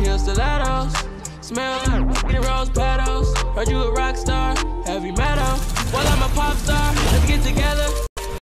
Heels, stilettos. Smell like rose petals. Heard you a